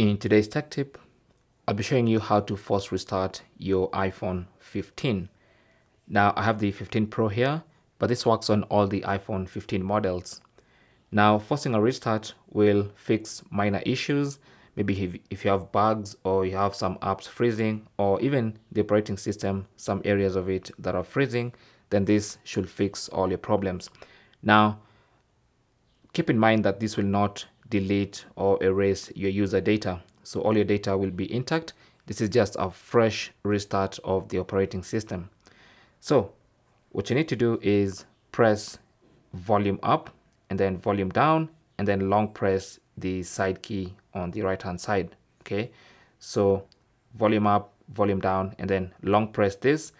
In today's tech tip, I'll be showing you how to force restart your iPhone 15. Now I have the 15 Pro here, but this works on all the iPhone 15 models. Now forcing a restart will fix minor issues, maybe if, if you have bugs or you have some apps freezing or even the operating system, some areas of it that are freezing, then this should fix all your problems. Now keep in mind that this will not delete or erase your user data. So all your data will be intact. This is just a fresh restart of the operating system. So what you need to do is press volume up and then volume down and then long press the side key on the right hand side. Okay, so volume up, volume down, and then long press this.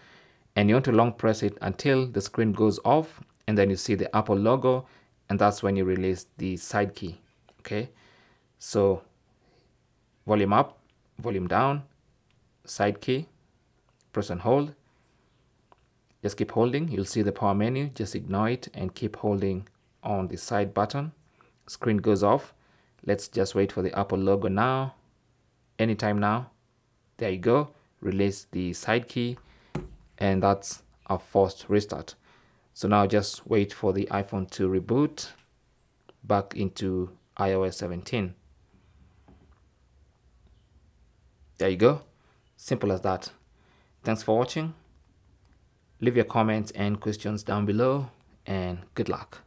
And you want to long press it until the screen goes off and then you see the Apple logo and that's when you release the side key okay? So volume up volume down side key press and hold. Just keep holding. You'll see the power menu. Just ignore it and keep holding on the side button. Screen goes off. Let's just wait for the apple logo now. Anytime now. There you go. Release the side key and that's a forced restart. So now just wait for the iphone to reboot back into iOS 17. There you go. Simple as that. Thanks for watching. Leave your comments and questions down below and good luck.